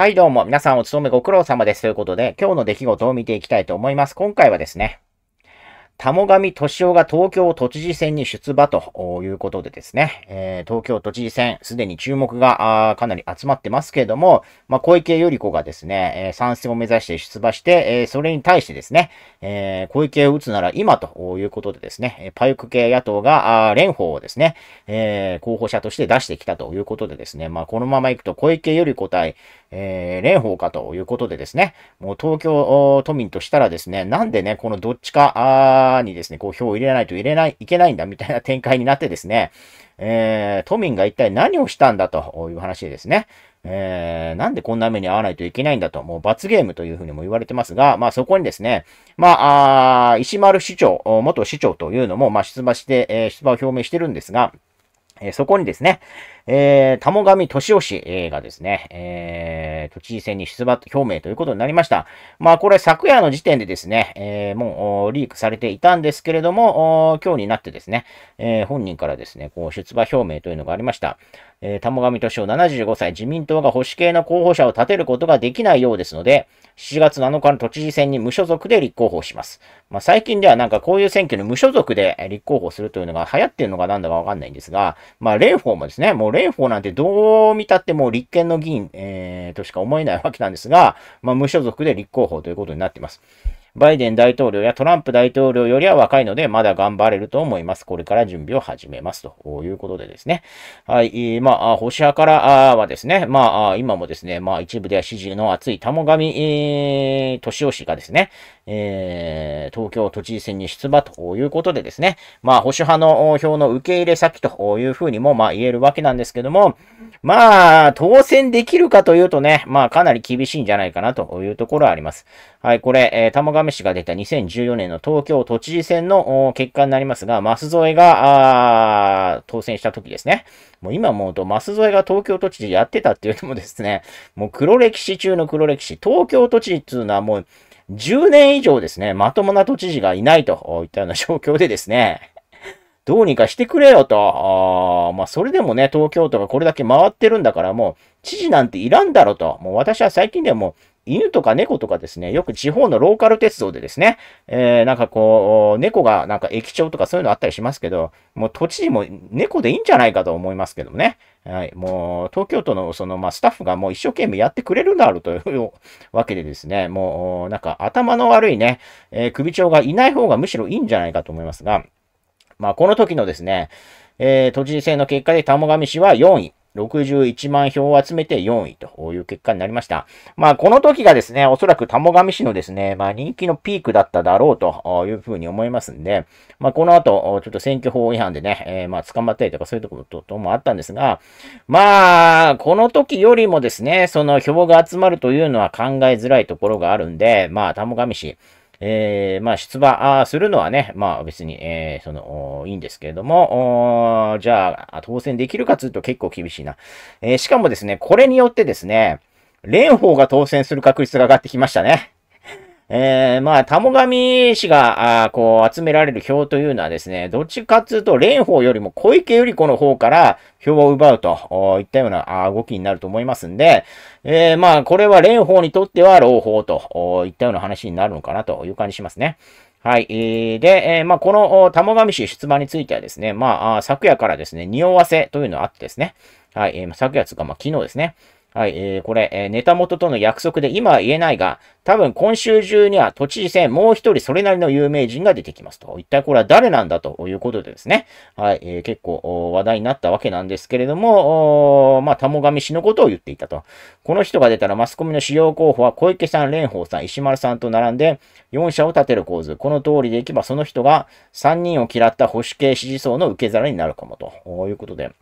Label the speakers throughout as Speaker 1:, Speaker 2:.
Speaker 1: はい、どうも、皆さんお勤めご苦労様です。ということで、今日の出来事を見ていきたいと思います。今回はですね、田母神敏夫が東京都知事選に出馬ということでですね、えー、東京都知事選、すでに注目がかなり集まってますけれども、まあ、小池百合子がですね、えー、参戦を目指して出馬して、えー、それに対してですね、え、小池を打つなら今ということでですね、パイク系野党が蓮舫をですね、え、候補者として出してきたということでですね、まあ、このまま行くと小池百合子対、えー、蓮舫かということでですね、もう東京都民としたらですね、なんでね、このどっちか、にですね、こう票を入れないと入れない、いけないんだみたいな展開になってですね、えー、都民が一体何をしたんだという話でですね、えー、なんでこんな目に遭わないといけないんだと、もう罰ゲームというふうにも言われてますが、まあそこにですね、まあ、あ石丸市長、元市長というのも、まあ出馬して、えー、出馬を表明してるんですが、えー、そこにですね、えー、玉上敏夫氏がですね、えー、都知事選に出馬表明ということになりました。まあ、これ昨夜の時点でですね、えー、もうリークされていたんですけれども、今日になってですね、えー、本人からですね、こう出馬表明というのがありました。えー、玉上敏夫75歳、自民党が保守系の候補者を立てることができないようですので、7月7日の都知事選に無所属で立候補します。まあ、最近ではなんかこういう選挙に無所属で立候補するというのが流行ってるのかなんだかわかんないんですが、まあ、蓮舫もですね、もう蓮舫なんてどう見たってもう立憲の議員、えー、としか思えないわけなんですが、まあ、無所属で立候補ということになっています。バイデン大統領やトランプ大統領よりは若いので、まだ頑張れると思います。これから準備を始めます。ということでですね。はい。まあ、保守派からはですね、まあ、今もですね、まあ、一部では支持の厚い玉上、えー、敏夫氏がですね、えー、東京都知事選に出馬ということでですね、まあ、保守派の票の受け入れ先というふうにも、まあ、言えるわけなんですけども、まあ、当選できるかというとね、まあ、かなり厳しいんじゃないかなというところはあります。はい、これ、えー、玉亀市が出た2014年の東京都知事選の結果になりますが、増添が、当選した時ですね。もう今思うと、増添が東京都知事やってたっていうのもですね、もう黒歴史中の黒歴史。東京都知事っていうのはもう、10年以上ですね、まともな都知事がいないといったような状況でですね、どうにかしてくれよと。あまあ、それでもね、東京都がこれだけ回ってるんだから、もう、知事なんていらんだろと。もう私は最近ではもう、犬とか猫とかですね、よく地方のローカル鉄道でですね、えー、なんかこう、猫がなんか駅長とかそういうのあったりしますけど、もう都知事も猫でいいんじゃないかと思いますけどもね。はい。もう、東京都のその、まあ、スタッフがもう一生懸命やってくれるんだろうという わけでですね、もう、なんか頭の悪いね、えー、首長がいない方がむしろいいんじゃないかと思いますが、まあ、この時のですね、えー、都知事選の結果で玉上氏は4位。61万票を集めて4位という結果になりました。まあ、この時がですね、おそらく玉上氏のですね、まあ、人気のピークだっただろうというふうに思いますんで、まあ、この後、ちょっと選挙法違反でね、えー、まあ、捕まったりとかそういうところともあったんですが、まあ、この時よりもですね、その票が集まるというのは考えづらいところがあるんで、まあ、玉上氏、えー、まあ、出馬するのはね、まあ別に、えー、その、いいんですけれども、じゃあ、当選できるかというと結構厳しいな。えー、しかもですね、これによってですね、蓮舫が当選する確率が上がってきましたね。えー、まあ、玉上氏が、あこう、集められる票というのはですね、どっちかというと、蓮舫よりも小池百合子の方から票を奪うといったような動きになると思いますんで、えー、まあ、これは蓮舫にとっては朗報といったような話になるのかなという感じしますね。はい。で、えー、まあ、この玉上氏出馬についてはですね、まあ、昨夜からですね、匂わせというのがあってですね、はい。えー、昨夜つか、まあ、昨日ですね、はい、えー、これ、えー、ネタ元との約束で今は言えないが、多分今週中には都知事選もう一人それなりの有名人が出てきますと。一体これは誰なんだということでですね。はい、えー、結構話題になったわけなんですけれども、まあ、玉上氏のことを言っていたと。この人が出たらマスコミの主要候補は小池さん、蓮舫さん、石丸さんと並んで4社を立てる構図。この通りでいけばその人が3人を嫌った保守系支持層の受け皿になるかもということで。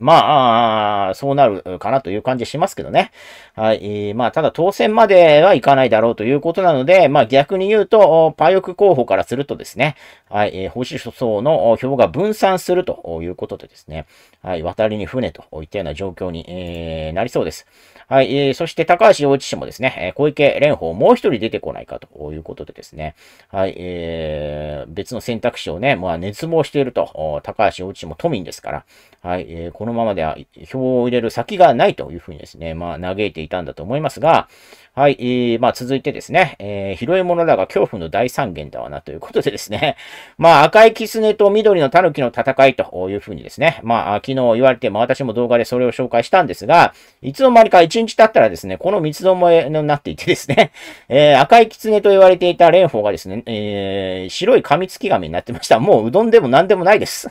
Speaker 1: まあ、そうなるかなという感じしますけどね。はい。まあ、ただ当選まではいかないだろうということなので、まあ逆に言うと、パヨク候補からするとですね、はい、保守層の票が分散するということでですね、はい、渡りに船といったような状況に、えー、なりそうです。はい、え、そして高橋洋一氏もですね、小池蓮舫もう一人出てこないかということでですね、はい、えー、別の選択肢をね、まあ熱望していると、高橋洋一氏も都民ですから、はい、えー、このままでは票を入れる先がないというふうにですね、まあ、嘆いていたんだと思いますが、はい、えー、まあ続いてですね、えー、広いものだが恐怖の大三元だわなということでですね、まあ赤い狐と緑の狸の戦いというふうにですね、まあ昨日言われて、まあ私も動画でそれを紹介したんですが、いつの間にか一日経ったらですね、この三つどもえになっていてですね、えー、赤い狐と言われていた蓮舫がですね、えー、白い噛みつき紙になってました。もううどんでも何でもないです。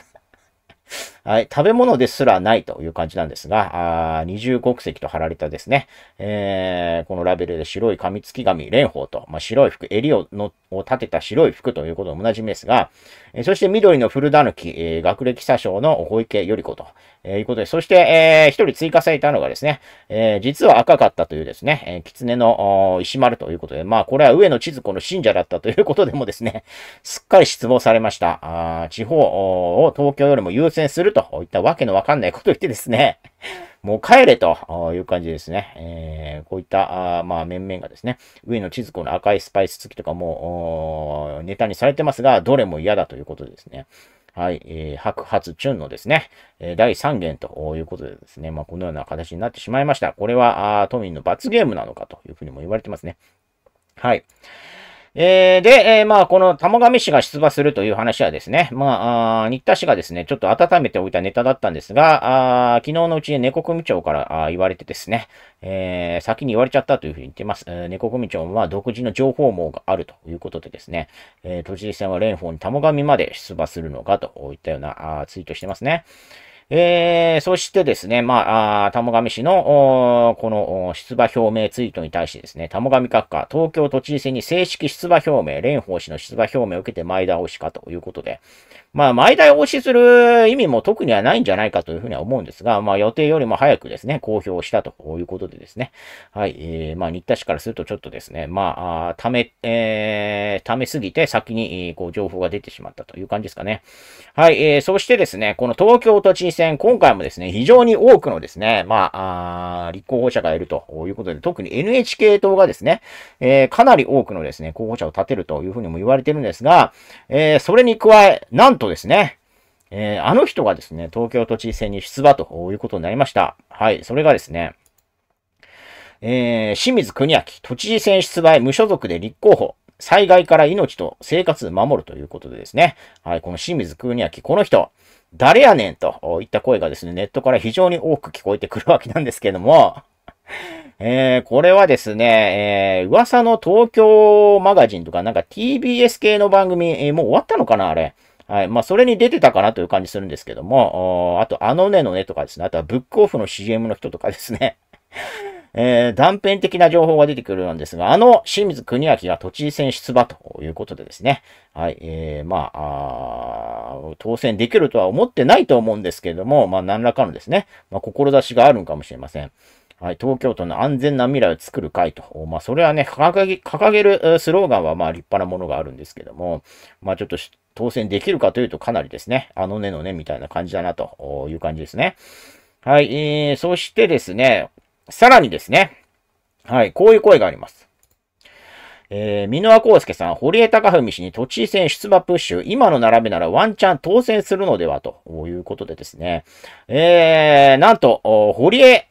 Speaker 1: はい、食べ物ですらないという感じなんですが、あ二重国籍と貼られたですね、えー、このラベルで白い紙付き紙、蓮舫と、まあ、白い服、襟をのを立てた白い服ということでおなじみですが、えー、そして緑の古狸、えー、学歴詐称の小池百合子と、えー、いうことで、そして、えー、一人追加されたのがですね、えー、実は赤かったというですね、えー、狐の石丸ということで、まあ、これは上野千鶴子の信者だったということでもですね、すっかり失望されました。あ地方を東京よりも優先するといったわけのわかんないことを言ってですね、もう帰れという感じですね。えー、こういった、あまあ、面々がですね、上野千鶴子の赤いスパイス付きとかも、ネタにされてますが、どれも嫌だということですね。はい、えー、白髪チュンのですね、え、第3弦ということでですね、まあ、このような形になってしまいました。これは、あ都民の罰ゲームなのかというふうにも言われてますね。はい。えー、で、えー、まあ、この玉上氏が出馬するという話はですね、まあ、新田氏がですね、ちょっと温めておいたネタだったんですが、あ昨日のうちに猫組長からあ言われてですね、えー、先に言われちゃったというふうに言ってます。えー、猫組長は独自の情報網があるということでですね、えー、都知事選は蓮舫に玉上まで出馬するのかといったようなあツイートしてますね。えー、そしてですね、まあ、あ玉上氏の、この出馬表明ツイートに対してですね、玉上閣下、東京都知事選に正式出馬表明、蓮舫氏の出馬表明を受けて前倒しかということで、まあ、前倒しする意味も特にはないんじゃないかというふうには思うんですが、まあ、予定よりも早くですね、公表したということでですね、はい、えー、まあ、新田氏からするとちょっとですね、まあ、あため、えー、ためすぎて先に、こう、情報が出てしまったという感じですかね。はい、えー、そしてですね、この東京都知事選、今回もですね、非常に多くのですね、まあ、あ立候補者がいるということで、特に NHK 党がですね、えー、かなり多くのですね、候補者を立てるというふうにも言われてるんですが、えー、それに加え、なんとですね、えー、あの人がですね、東京都知事選に出馬ということになりました。はい、それがですね、えー、清水国明、都知事選出馬へ無所属で立候補。災害から命と生活守るということでですね。はい、この清水国明、この人、誰やねんといった声がですね、ネットから非常に多く聞こえてくるわけなんですけども、えー、これはですね、えー、噂の東京マガジンとかなんか TBS 系の番組、えー、もう終わったのかなあれ。はい。まあ、それに出てたかなという感じするんですけども、あと、あのねのねとかですね、あとはブックオフの CM の人とかですね。えー、断片的な情報が出てくるんですが、あの清水国明が都知事選出馬ということでですね。はい。えー、まあ当選できるとは思ってないと思うんですけども、まあ、何らかのですね、まあ、志があるのかもしれません。はい、東京都の安全な未来を作る会と。まあ、それはね、掲げるスローガンはまあ立派なものがあるんですけども、まあちょっと当選できるかというとかなりですね、あのねのねみたいな感じだなという感じですね。はい、えー、そしてですね、さらにですね、はい、こういう声があります。えー、箕輪康介さん、堀江貴文氏に都知事選出馬プッシュ、今の並べならワンチャン当選するのではということでですね、えー、なんと、堀江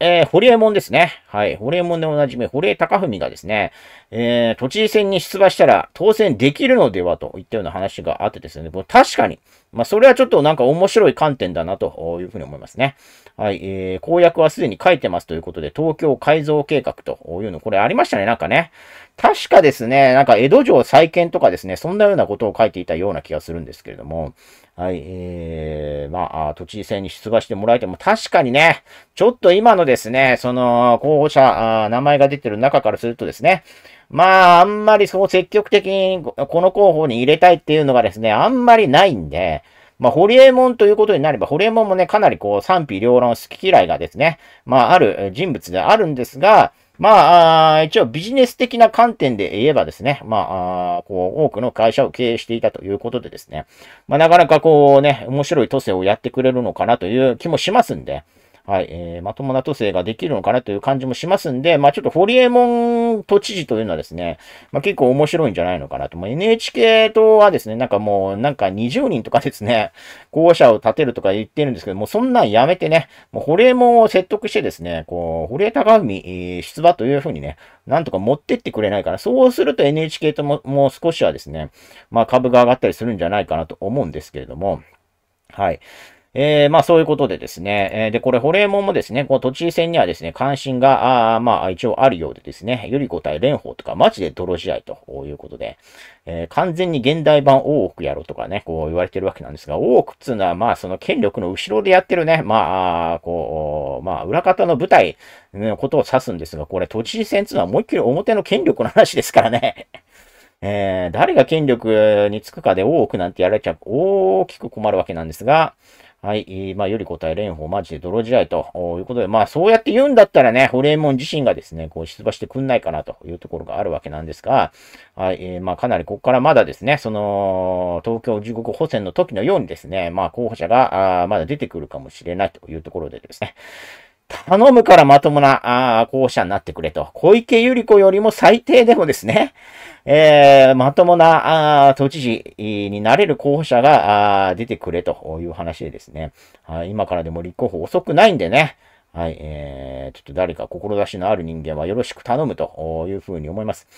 Speaker 1: えー、ホリエモンですね。はい。ホリエモンでおなじみ、堀江貴文がですね、えー、都知事選に出馬したら当選できるのではといったような話があってですね、確かに、まあ、それはちょっとなんか面白い観点だなというふうに思いますね。はい。えー、公約はすでに書いてますということで、東京改造計画というの、これありましたね、なんかね。確かですね、なんか江戸城再建とかですね、そんなようなことを書いていたような気がするんですけれども、はい、えー、まあ、都知事選に出馬してもらえても、確かにね、ちょっと今のですね、その、候補者、あ名前が出てる中からするとですね、まあ、あんまりそう積極的にこの候補に入れたいっていうのがですね、あんまりないんで、まあ、ホリエモンということになれば、ホリエモンもね、かなりこう、賛否両論好き嫌いがですね、まあ、ある人物であるんですが、まあ、一応ビジネス的な観点で言えばですね、まあ、こう、多くの会社を経営していたということでですね、まあ、なかなかこうね、面白い都政をやってくれるのかなという気もしますんで、はい、えー、まともな都政ができるのかなという感じもしますんで、まあちょっとホリエモン都知事というのはですね、まあ結構面白いんじゃないのかなと。まあ、NHK 党はですね、なんかもう、なんか20人とかですね、候補者を立てるとか言ってるんですけども、そんなんやめてね、もうホリエモンを説得してですね、こう、堀江貴文、えー、出馬というふうにね、なんとか持ってってくれないかな。そうすると NHK とも、もう少しはですね、まあ株が上がったりするんじゃないかなと思うんですけれども、はい。えー、まあそういうことでですね、えー、で、これ、ホレーモンもですね、この都知事選にはですね、関心が、あまあ一応あるようでですね、よりこ対蓮舫とか、マジで泥試合ということで、えー、完全に現代版大奥やろとかね、こう言われてるわけなんですが、大奥っていうのは、まあその権力の後ろでやってるね、まあ、こう、まあ裏方の舞台のことを指すんですが、これ都知事選っていうのはもう一回表の権力の話ですからね。えー、誰が権力につくかで大奥なんてやられちゃ大きく困るわけなんですが、はい。まあ、より答え蓮舫、マジで泥試合ということで、まあ、そうやって言うんだったらね、ホレーモン自身がですね、こう出馬してくんないかなというところがあるわけなんですが、はい。えー、まあ、かなりここからまだですね、その、東京地獄補選の時のようにですね、まあ、候補者が、あまだ出てくるかもしれないというところでですね、頼むからまともな、あ候補者になってくれと。小池百合子よりも最低でもですね、えー、まともな、あ都知事になれる候補者があ出てくれという話でですね、はい、今からでも立候補遅くないんでね、はい、えー、ちょっと誰か志のある人間はよろしく頼むというふうに思います。